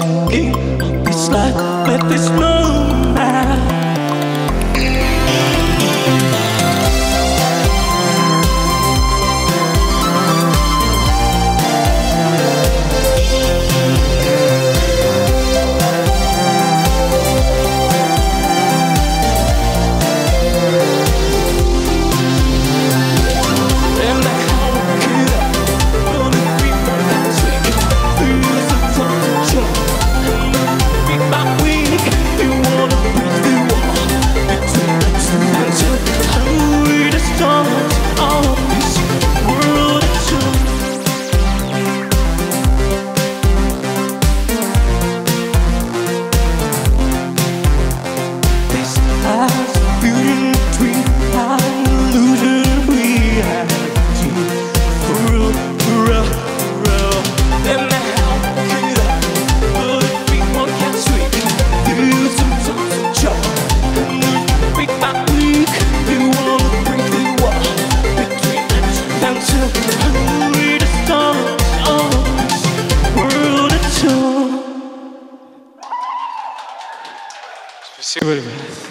of life, let this moment. She will.